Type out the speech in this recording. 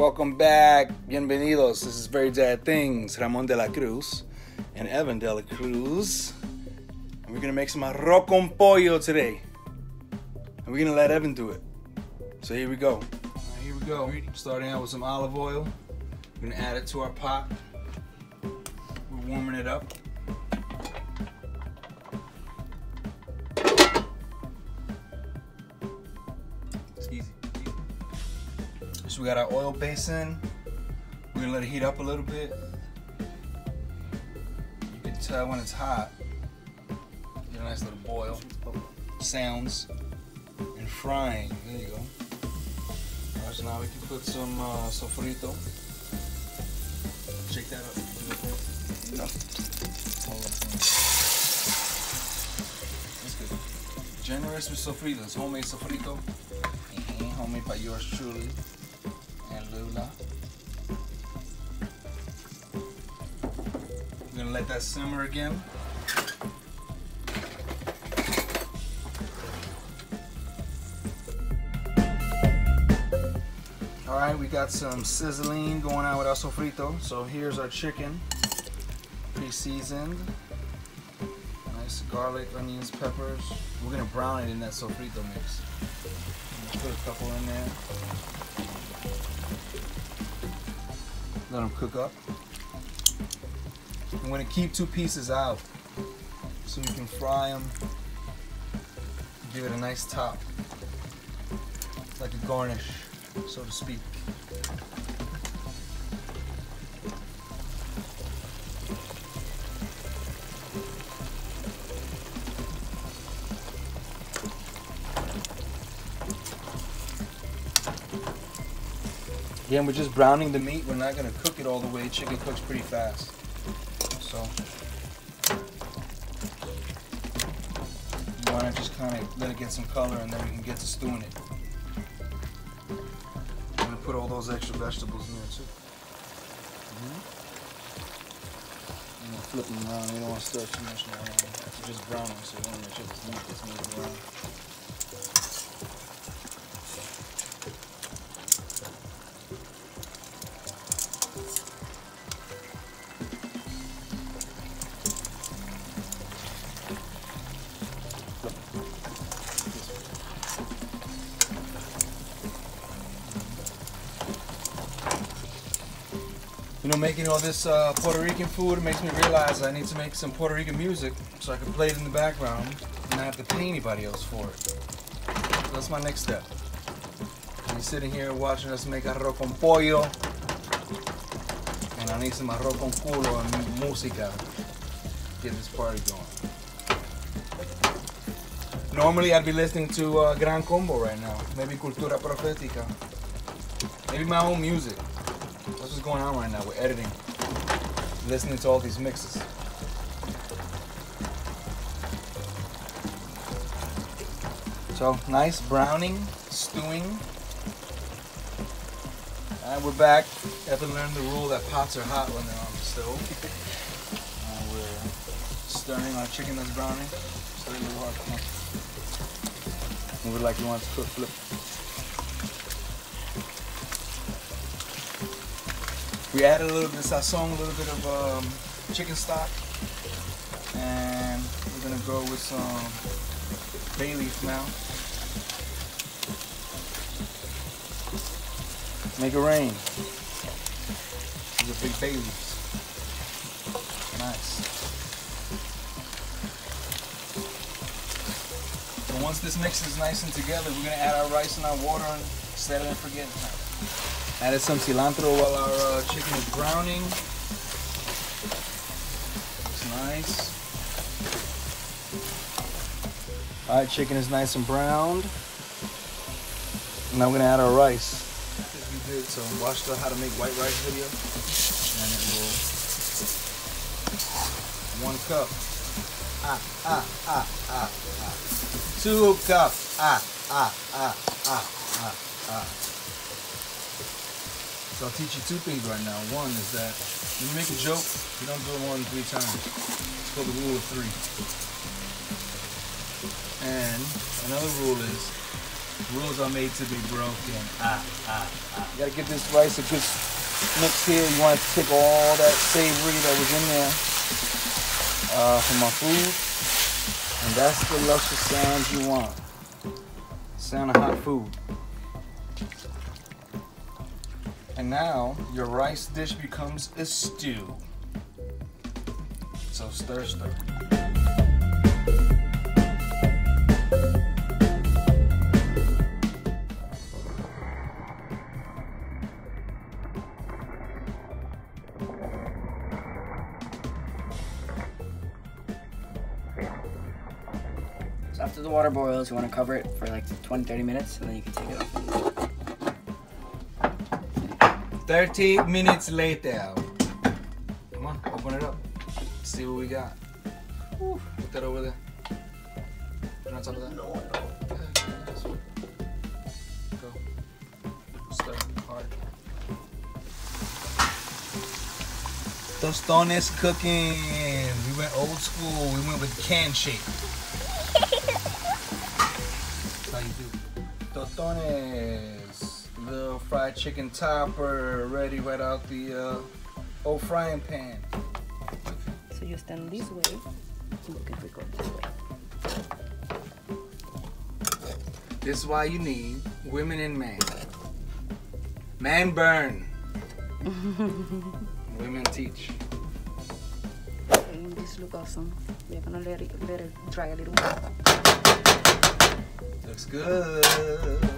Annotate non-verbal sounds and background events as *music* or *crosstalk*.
Welcome back. Bienvenidos. This is Very Dad Things. Ramon de la Cruz and Evan de la Cruz. And we're going to make some arroz con pollo today. And we're going to let Evan do it. So here we go. Here we go. Starting out with some olive oil. We're going to add it to our pot. We're warming it up. It's easy. So we got our oil basin. We're gonna let it heat up a little bit. You can tell when it's hot. Get a nice little boil. Sounds. And frying. There you go. Alright, so now we can put some uh, sofrito. Shake that up. No. That's good. Generous with sofrito. It's homemade sofrito. Mhm, Homemade by yours truly Lula. We're gonna let that simmer again. All right, we got some sizzling going on with our sofrito. So here's our chicken, pre-seasoned. Nice garlic, onions, peppers. We're gonna brown it in that sofrito mix. Put a couple in there. Let them cook up. I'm gonna keep two pieces out so you can fry them. Give it a nice top, like a garnish, so to speak. Again, we're just browning the meat. We're not gonna cook it all the way. Chicken cooks pretty fast. So you wanna just kind of let it get some color and then we can get to stewing it. I'm gonna put all those extra vegetables in there too. Mhm. I'm gonna flip them around. You don't want to stir too much now. It's just browning, so you wanna make sure this meat gets You know, making all this uh, Puerto Rican food makes me realize I need to make some Puerto Rican music so I can play it in the background and not have to pay anybody else for it. So that's my next step. You're sitting here watching us make arroz con pollo, and I need some arroz con culo and música to get this party going. Normally I'd be listening to uh, Gran Combo right now, maybe Cultura Profética, maybe my own music. That's what's going on right now. We're editing, listening to all these mixes. So nice browning, stewing. And we're back. Evan learned the rule that pots are hot when they're on the stove. *laughs* And we're stirring our chicken that's browning. Stir it a little hard. Move it like you want to cook. Flip. We added a little bit of sazon, a little bit of um, chicken stock, and we're gonna go with some bay leaf now. Make it rain. These are big bay leaves. Nice. So once this mix is nice and together, we're gonna add our rice and our water and set it and forget it. Added some cilantro while our uh, chicken is browning. Looks nice. Alright, chicken is nice and browned. Now we're gonna add our rice. We did, some watch the how to make white rice video. And it will one cup. Ah, ah, ah, ah, ah. Two cup. Ah, ah, ah, ah, ah, ah. So I'll teach you two things right now. One is that when you make a joke, you don't do it more than three times. It's called the rule of three. And another rule is Rules are made to be broken. Ah, ah, ah. You gotta get this rice a good mix here. You want to take all that savory that was in there uh, from our food. And that's the luscious sounds you want. Sound of hot food. And now your rice dish becomes a stew. So stir, stir. After the water boils, you want to cover it for like 20, 30 minutes, and then you can take it off. 30 minutes later. Come on, open it up. See what we got. Whew, Put that over there. Put it on top of that. No, no. Go. Start hard. Tostones cooking. We went old school. We went with can shake. That's *laughs* how you do. Tostones. Little fried chicken topper ready right out the uh, old frying pan. So you stand this way. Look if we go this way. This is why you need women and men. Man burn. *laughs* women teach. Okay, this look awesome. We're gonna let it let it dry a little. bit. Looks good.